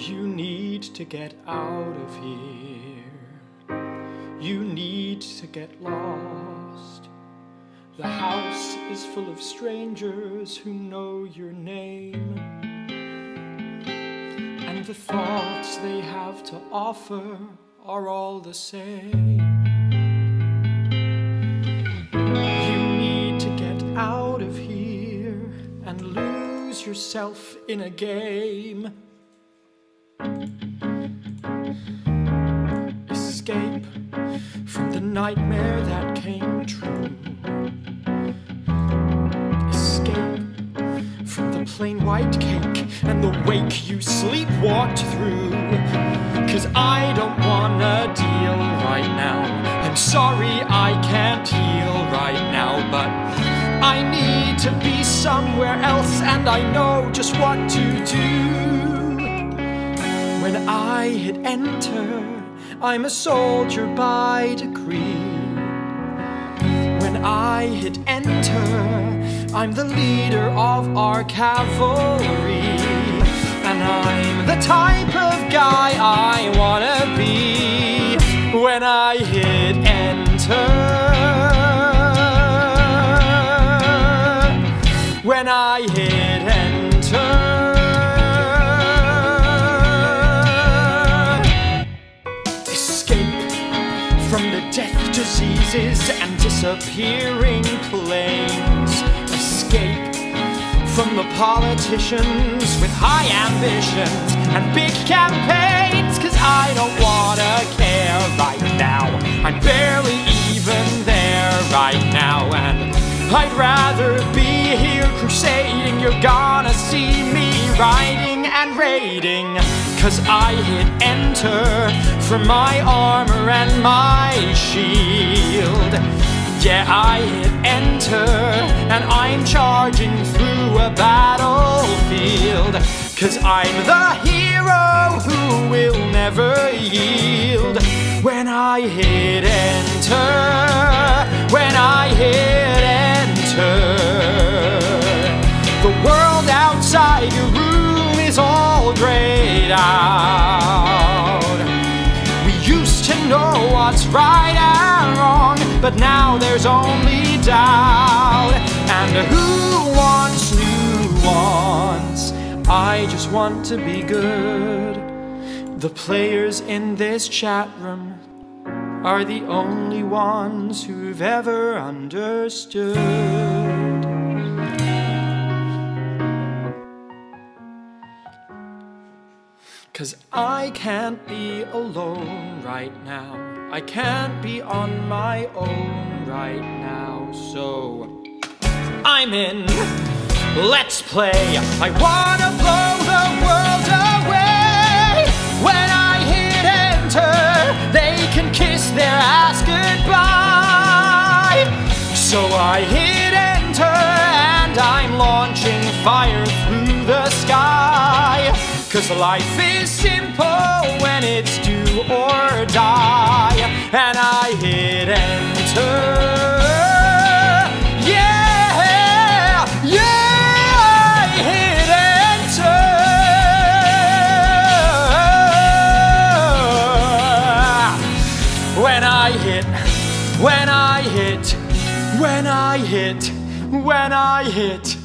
You need to get out of here. You need to get lost. The house is full of strangers who know your name. And the thoughts they have to offer are all the same. You need to get out of here and lose yourself in a game. Escape from the nightmare that came true. Escape from the plain white cake and the wake you sleepwalked through. Cause I don't wanna deal right now. I'm sorry I can't heal right now, but I need to be somewhere else and I know just what to do. When I hit enter, I'm a soldier by decree. When I hit enter, I'm the leader of our cavalry. And I'm the type of guy I wanna be when I hit enter. When I hit death diseases and disappearing planes. Escape from the politicians with high ambitions and big campaigns. Cause I don't wanna care right now. I'm barely even there right now. And I'd rather be here crusading. You're gonna see me riding and raiding. Cause I hit enter for my armor and my shield. Yeah, I hit enter and I'm charging through a battlefield. Cause I'm the hero who will never yield. When I hit enter, when I hit enter, the world outside your room is all grayed out. We used to know what's right and wrong, but now there's only doubt. And who wants nuance? I just want to be good. The players in this chat room are the only ones who've ever understood. Cause I can't be alone right now. I can't be on my own right now. So I'm in. Let's play. I wanna blow the world away. When I hit enter, they can kiss their ass goodbye. So I hit enter and I'm launching fire. Cause life is simple when it's do or die. And I hit enter. Yeah, yeah, I hit enter. When I hit, when I hit, when I hit, when I hit.